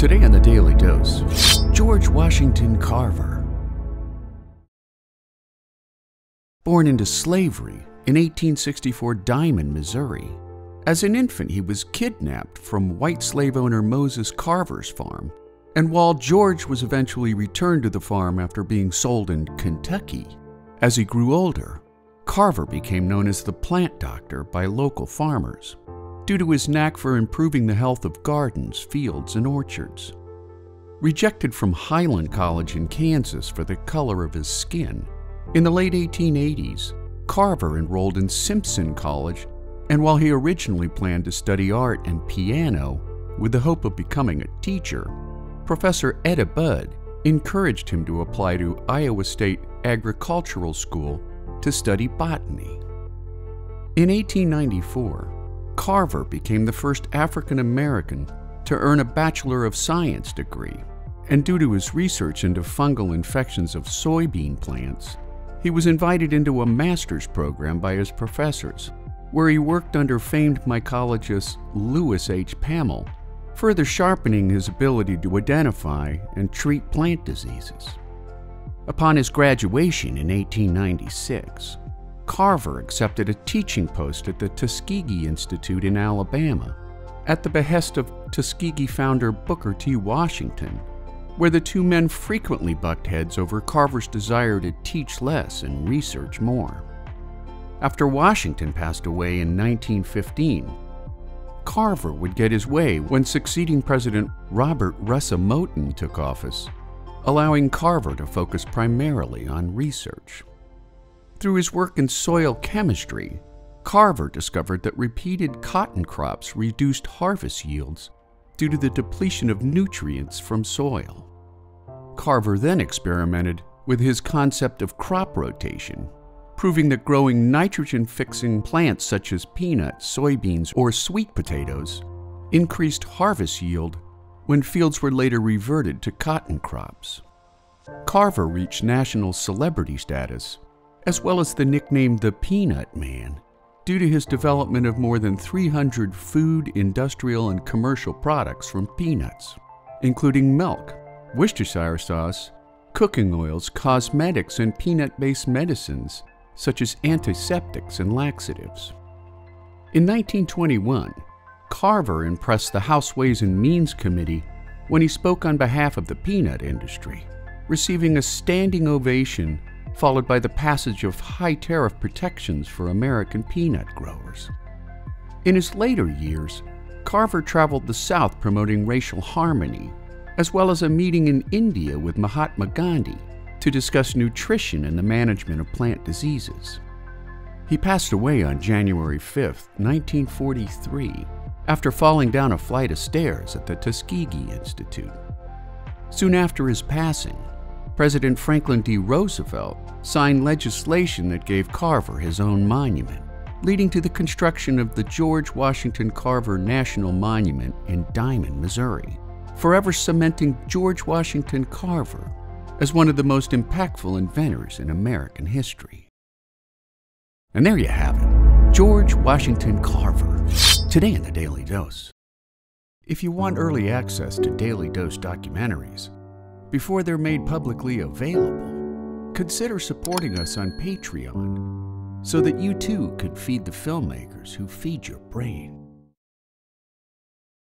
Today on the Daily Dose, George Washington Carver. Born into slavery in 1864 Diamond, Missouri. As an infant, he was kidnapped from white slave owner Moses Carver's farm. And while George was eventually returned to the farm after being sold in Kentucky, as he grew older, Carver became known as the plant doctor by local farmers due to his knack for improving the health of gardens, fields, and orchards. Rejected from Highland College in Kansas for the color of his skin, in the late 1880s, Carver enrolled in Simpson College, and while he originally planned to study art and piano with the hope of becoming a teacher, Professor Etta Budd encouraged him to apply to Iowa State Agricultural School to study botany. In 1894, Carver became the first African American to earn a Bachelor of Science degree, and due to his research into fungal infections of soybean plants, he was invited into a master's program by his professors, where he worked under famed mycologist Louis H. Pammel, further sharpening his ability to identify and treat plant diseases. Upon his graduation in 1896, Carver accepted a teaching post at the Tuskegee Institute in Alabama at the behest of Tuskegee founder Booker T. Washington, where the two men frequently bucked heads over Carver's desire to teach less and research more. After Washington passed away in 1915, Carver would get his way when succeeding President Robert Russa Moton took office, allowing Carver to focus primarily on research. Through his work in soil chemistry, Carver discovered that repeated cotton crops reduced harvest yields due to the depletion of nutrients from soil. Carver then experimented with his concept of crop rotation, proving that growing nitrogen fixing plants such as peanuts, soybeans, or sweet potatoes increased harvest yield when fields were later reverted to cotton crops. Carver reached national celebrity status as well as the nickname the Peanut Man, due to his development of more than 300 food, industrial, and commercial products from peanuts, including milk, Worcestershire sauce, cooking oils, cosmetics, and peanut based medicines, such as antiseptics and laxatives. In 1921, Carver impressed the House Ways and Means Committee when he spoke on behalf of the peanut industry, receiving a standing ovation followed by the passage of high tariff protections for American peanut growers. In his later years, Carver traveled the South promoting racial harmony, as well as a meeting in India with Mahatma Gandhi to discuss nutrition and the management of plant diseases. He passed away on January 5, 1943, after falling down a flight of stairs at the Tuskegee Institute. Soon after his passing, President Franklin D. Roosevelt signed legislation that gave Carver his own monument, leading to the construction of the George Washington Carver National Monument in Diamond, Missouri, forever cementing George Washington Carver as one of the most impactful inventors in American history. And there you have it George Washington Carver, today in the Daily Dose. If you want early access to Daily Dose documentaries, before they're made publicly available, consider supporting us on Patreon so that you too could feed the filmmakers who feed your brain.